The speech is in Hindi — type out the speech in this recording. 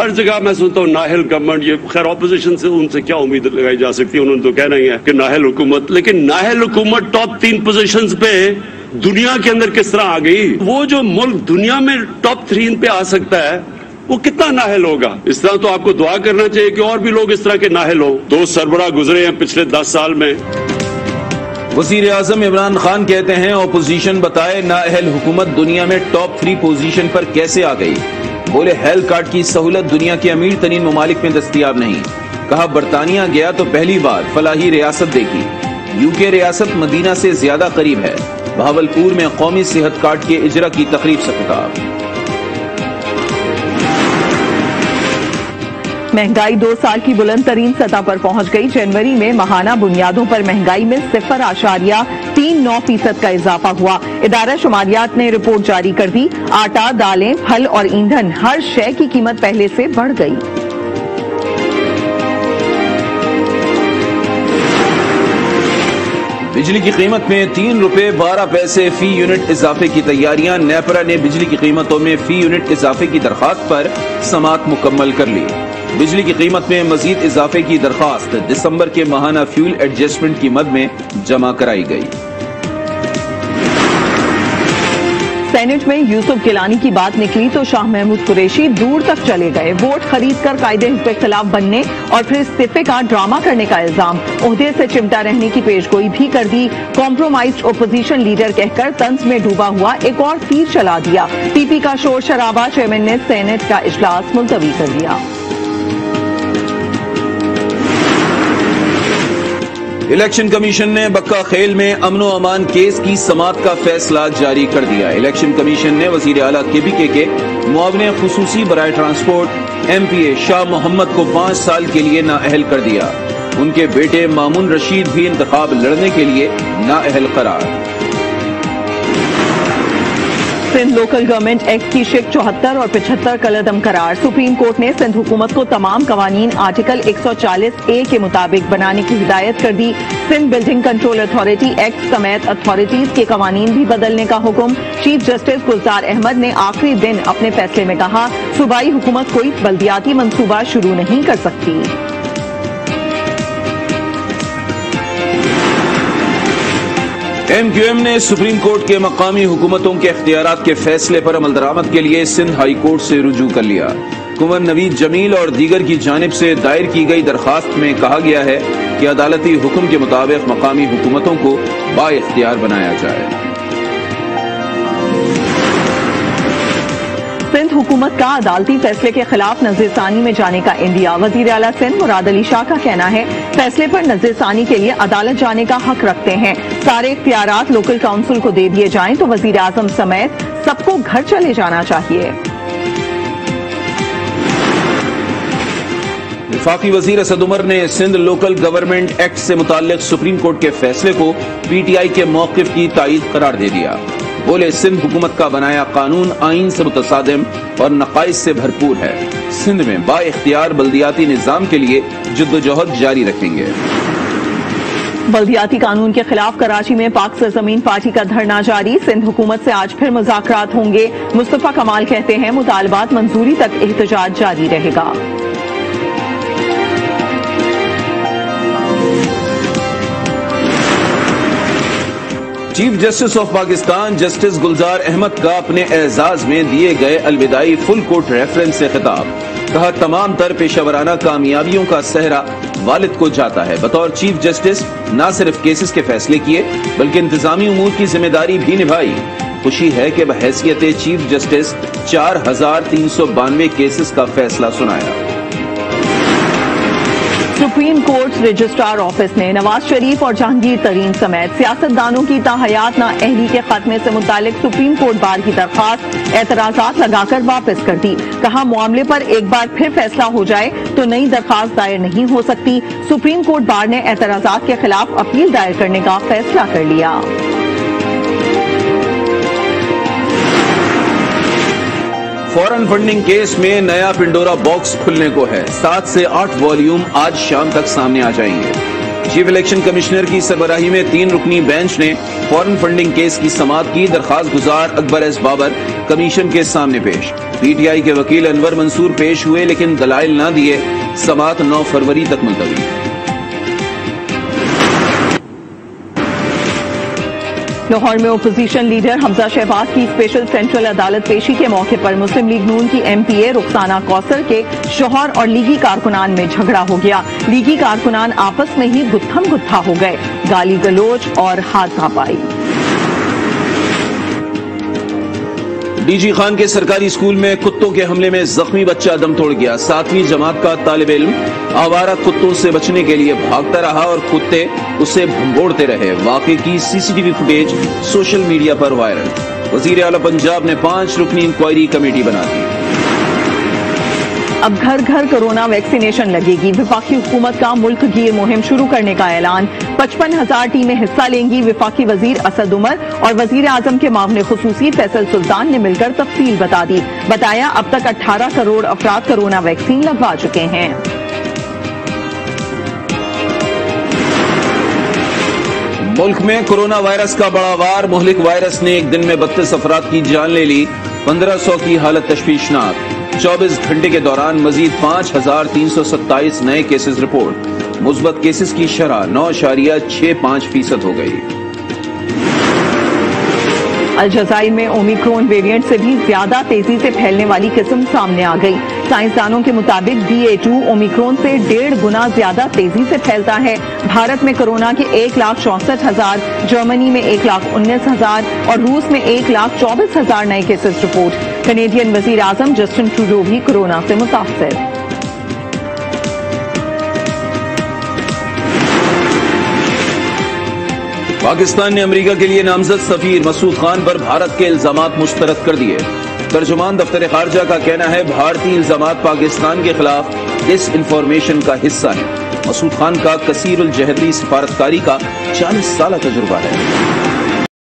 हर जगह मैं सुनता हूँ, नाहल गवर्नमेंट, ये खैर ऑपोजिशन से उनसे क्या उम्मीद लगाई जा सकती है, उन्होंने तो कह रही है कि नाहल हुकूमत, लेकिन नाहल हुकूमत टॉप तीन पोजिशन पे दुनिया के अंदर किस तरह आ गई? वो जो मुल्क दुनिया में टॉप थ्री पे आ सकता है, वो कितना नाहल होगा? इस तरह तो आपको दुआ करना चाहिए कि और भी लोग इस तरह के नाहल हो। दो सरबरा गुजरे हैं पिछले दस साल में। वज़ीर आज़म इमरान खान कहते हैं अपोजिशन बताए नाअहल हुकूमत दुनिया में टॉप थ्री पोजीशन पर कैसे आ गई? बोले, हेल्थ कार्ड की सहूलत दुनिया के अमीर तरीन ममालिक में दस्तियाब नहीं। कहा, बरतानिया गया तो पहली बार फलाही रियासत देखी। यूके रियासत मदीना से ज़्यादा करीब है। भावलपुर में कौमी सेहत कार्ड के इजरा की तकरीब से खिताब महँगाई दो साल की बुलंद तरीन सतह पर पहुँच गई। जनवरी में महाना बुनियादों पर महँगाई में सिफर आशारिया तीन नौ फ़ीसद का इजाफा हुआ। इदारा शुमारियात ने रिपोर्ट जारी कर दी। आटा, दालें फल और ईंधन हर शय की कीमत पहले से बढ़ गई। बिजली की कीमत में तीन रुपए बारह पैसे फ़ी यूनिट इजाफे की तैयारियाँ। नेपरा ने बिजली की कीमतों में फ़ी यूनिट इजाफे की दरखास्त पर समात मुकम्मल कर ली। बिजली की कीमत में मजीद इजाफे की दरखास्त दिसंबर के माहाना फ्यूल एडजस्टमेंट की मद में जमा कराई गई। सेनेट में यूसुफ गिलानी की बात निकली तो शाह महमूद कुरैशी दूर तक चले गए। वोट खरीद कर कायदे के खिलाफ बनने और फिर इस्तीफे का ड्रामा करने का इल्ज़ाम। उहदे से चिमटा रहने की पेशगोई भी कर दी। कॉम्प्रोमाइज ओपोजिशन लीडर कहकर तंज में डूबा हुआ एक और तीर चला दिया। पीपी का शोर शराबा चेयरमैन ने सेनेट का इजलास मुलतवी कर दिया। इलेक्शन कमीशन ने बक्का खेल में अमनो अमान केस की समात का फैसला जारी कर दिया। इलेक्शन कमीशन ने वज़ीर अला के बी के, के मुआवने खसूसी बरए transport M P A Shah Mohammad को पाँच साल के लिए नाअहल कर दिया। उनके बेटे मामून रशीद भी इंतब लड़ने के लिए नाअहल करार। सिंध लोकल गवर्नमेंट एक्ट की शिक चौहत्तर और पिछहत्तर कलदम करार। सुप्रीम कोर्ट ने सिंध हुकूमत को तमाम कवानीन आर्टिकल 140 ए के मुताबिक बनाने की हिदायत कर दी। Sindh Building Control Authority Act समेत अथॉरिटीज के कवानीन भी बदलने का हुक्म। चीफ जस्टिस गुलजार अहमद ने आखिरी दिन अपने फैसले में कहा, सूबाई हुकूमत कोई बल्दियाती मनसूबा शुरू नहीं कर सकती। एम क्यू एम ने सुप्रीम कोर्ट के मकामी हुकूमतों के अख्तियार के फैसले पर अमल दरामद के लिए सिंध हाई कोर्ट से रुजू कर लिया। कुंवर नवीद जमील और दीगर की जानब से दायर की गई दरखास्त में कहा गया है कि अदालती हुक्म के मुताबिक मकामी हुकूमतों को बाख्तियार बनाया जाए। सिंध हुकूमत का अदालती फैसले के खिलाफ नजरसानी में जाने का इंडिया वज़ीर अला सिंध मुराद अली शाह का कहना है, फैसले पर नजरसानी के लिए अदालत जाने का हक रखते हैं। सारे इख्तियार लोकल काउंसिल को दे दिए जाएँ तो वज़ीर आज़म समेत सबको घर चले जाना चाहिए। विफाकी वज़ीर असद उमर ने सिंध लोकल गवर्नमेंट एक्ट से मुतालिक सुप्रीम कोर्ट के फैसले को पीटीआई के मौकफ की तायद करार दे दिया। बोले, सिंध हुकूमत का बनाया कानून आइन से मुतसादम और नकाइश से भरपूर है। सिंध में बा इख्तियार बल्दियाती निज़ाम के लिए जद्दोजहद जारी रखेंगे। बल्दियाती कानून के खिलाफ कराची में पाक सरजमीन पार्टी का धरना जारी। सिंध हुकूमत से आज फिर मुजाकर होंगे। मुस्तफ़ा कमाल कहते हैं, मुतालबात मंजूरी तक एहतजाज जारी रहेगा। Chief justice of Pakistan justice Gulzar Ahmed का अपने एजाज में दिए गए अलविदाई फुल कोर्ट रेफरेंस से खिताब। कहा, तमाम तर पेशावराना कामयाबियों का सहरा वालिद को जाता है। बतौर चीफ जस्टिस न सिर्फ़ केसेस के फैसले किए, बल्कि इंतजामी उमूर की ज़िम्मेदारी भी निभाई। खुशी है कि बहसीत चीफ जस्टिस चार हज़ार तीन सौ बानवे केसेस का फैसला सुनाया। सुप्रीम कोर्ट रजिस्ट्रार ऑफ़िस ने नवाज़ शरीफ और जहांगीर तरीन समेत सियासतदानों की ताहयात ना अहली के खात्मे से मुतालिक सुप्रीम कोर्ट बार की दरखास्त एतराजात लगाकर वापस कर दी। कहा, मामले पर एक बार फिर फैसला हो जाए तो नई दरखास्त दायर नहीं हो सकती। सुप्रीम कोर्ट बार ने एतराजात के खिलाफ अपील दायर करने का फैसला कर लिया। फॉरेन फंडिंग केस में नया पिंडोरा बॉक्स खुलने को है। सात से आठ वॉल्यूम आज शाम तक सामने आ जाएँगे। चीफ इलेक्शन कमिश्नर की सरबराही में तीन रुकनी बेंच ने फॉरेन फंडिंग केस की समाप्त की। दरखास्त गुजार अकबर एस बाबर, कमीशन के सामने पेश। पीटीआई के वकील अनवर मंसूर पेश हुए, लेकिन दलाइल न दिए। समात 9 फरवरी तक मुलतवी। लाहौर में ओपोजिशन लीडर हमजा शहबाज की स्पेशल सेंट्रल अदालत पेशी के मौके पर मुस्लिम लीग नून की एमपीए रुखसाना कौसर के शोहर और लीगी कारकुनान में झगड़ा हो गया। लीगी कारकुनान आपस में ही गुत्थम गुत्था हो गए। गाली गलोच और हाथापाई डीजी खान के सरकारी स्कूल में कुत्तों के हमले में जख्मी बच्चा दम तोड़ गया। सातवीं जमात का तालब इल्म, आवारा कुत्तों से बचने के लिए भागता रहा और कुत्ते उसे भंगोड़ते रहे। वाकई की सीसीटीवी फुटेज सोशल मीडिया पर वायरल। वज़ीर अला पंजाब ने पाँच रुकनी इंक्वायरी कमेटी बना दी। अब घर घर कोरोना वैक्सीनेशन लगेगी। विफाकी हुकूमत का मुल्क ये मुहिम शुरू करने का ऐलान। पचपन हज़ार टीमें हिस्सा लेंगी विफाकी वज़ीर असद उमर और वज़ीर आज़म के मामले खसूसी फैसल सुल्तान ने मिलकर तफसील बता दी। बताया अब तक 18 करोड़ अफराद कोरोना वैक्सीन लगवा चुके हैं। मुल्क में कोरोना वायरस का बड़ा वार। मोहलिक वायरस ने एक दिन में बत्तीस अफराद की जान ले ली। पंद्रह सौ की हालत तशवीशनाक। 24 घंटे के दौरान मजीद पाँच हज़ार तीन सौ सत्ताईस नए केसेज रिपोर्ट। मुस्बत केसेस की शरह नौ इशारिया छह पाँच फ़ीसद हो गई। अलजाइर में ओमिक्रोन वेरिएंट से भी ज़्यादा तेज़ी से फैलने वाली किस्म सामने आ गई। साइंसदानों के मुताबिक डी ए टू ओमिक्रोन से डेढ़ गुना ज़्यादा तेज़ी से फैलता है। भारत में कोरोना के एक लाख चौसठ हज़ार, जर्मनी में एक लाख उन्नीस हज़ार और रूस में एक लाख चौबीस हज़ार नए केसेस रिपोर्ट। कनेडियन वज़ीर आज़म जस्टिन ट्रूडो भी कोरोना से मुतासर। पाकिस्तान ने अमरीका के लिए नामजद सफीर मसूद खान पर भारत के इल्ज़ाम मुस्तरद कर दिए। तर्जुमान दफ्तर खारजा का कहना है, भारतीय इल्ज़ाम पाकिस्तान के खिलाफ इस इंफॉर्मेशन का हिस्सा है। मसूद खान का कसीर जहदी सिफारतकारी का चालीस साल तजुर्बा है।